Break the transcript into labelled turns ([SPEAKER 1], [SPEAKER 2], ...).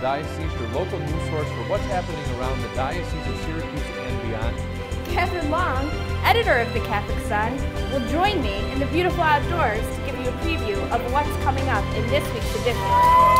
[SPEAKER 1] Diocese, your local news source for what's happening around the Diocese of Syracuse and beyond.
[SPEAKER 2] Catherine Long, editor of The Catholic Sun, will join me in the beautiful outdoors to give you a preview of what's coming up in this week's edition.